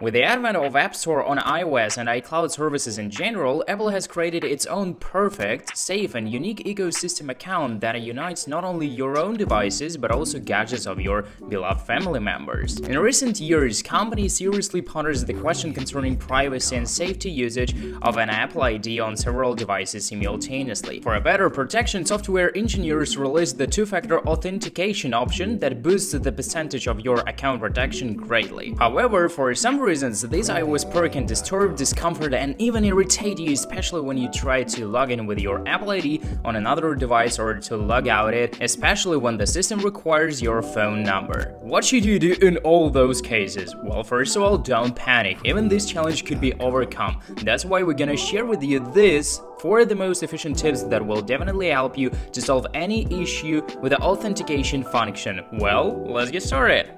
With the advent of App Store on iOS and iCloud services in general, Apple has created its own perfect, safe and unique ecosystem account that unites not only your own devices but also gadgets of your beloved family members. In recent years, companies seriously ponders the question concerning privacy and safety usage of an Apple ID on several devices simultaneously. For a better protection, software engineers released the two-factor authentication option that boosts the percentage of your account protection greatly. However, for some reasons, this iOS perk can disturb, discomfort, and even irritate you, especially when you try to log in with your Apple ID on another device or to log out it, especially when the system requires your phone number. What should you do in all those cases? Well, first of all, don't panic, even this challenge could be overcome. That's why we're gonna share with you this four the most efficient tips that will definitely help you to solve any issue with the authentication function. Well, let's get started.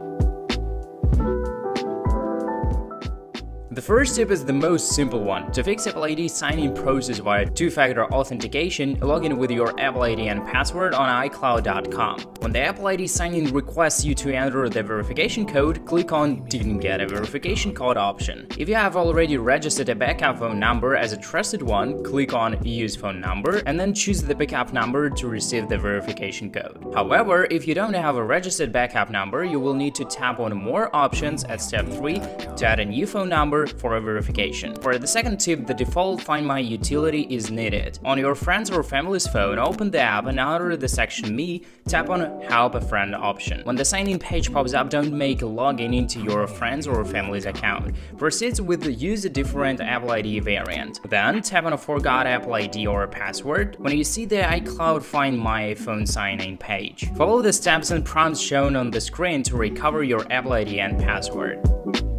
The first tip is the most simple one. To fix Apple ID sign-in process via two-factor authentication, log in with your Apple ID and password on iCloud.com. When the Apple ID sign-in requests you to enter the verification code, click on Didn't get a verification code option. If you have already registered a backup phone number as a trusted one, click on Use phone number and then choose the backup number to receive the verification code. However, if you don't have a registered backup number, you will need to tap on More options at step 3 to add a new phone number for a verification. For the second tip, the default Find My utility is needed. On your friends or family's phone, open the app and under the section Me, tap on Help a Friend option. When the sign-in page pops up, don't make a login into your friends or family's account. Proceed with the use a different Apple ID variant. Then tap on a Forgot Apple ID or password when you see the iCloud Find My phone sign-in page. Follow the steps and prompts shown on the screen to recover your Apple ID and password.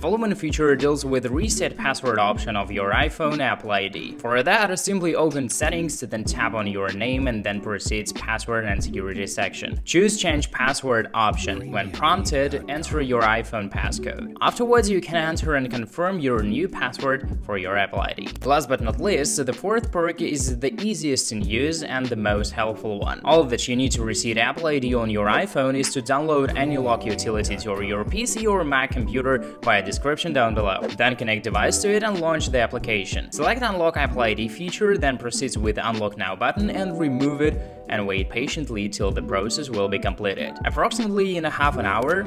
Following feature deals with reset password option of your iPhone Apple ID. For that, simply open settings, then tap on your name and then proceeds password and security section. Choose change password option. When prompted, enter your iPhone passcode. Afterwards, you can enter and confirm your new password for your Apple ID. Last but not least, the fourth perk is the easiest in use and the most helpful one. All that you need to reset Apple ID on your iPhone is to download AnyUnlock utility to your PC or Mac computer by description down below. Then connect device to it and launch the application. Select Unlock Apple ID feature, then proceed with Unlock Now button and remove it and wait patiently till the process will be completed. Approximately in a half an hour,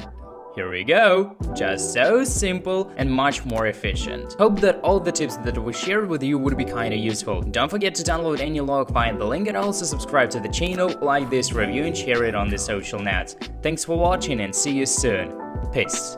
here we go! Just so simple and much more efficient. Hope that all the tips that we shared with you would be kinda useful. Don't forget to download AnyUnlock via the link and also subscribe to the channel, like this review and share it on the social nets. Thanks for watching and see you soon. Peace.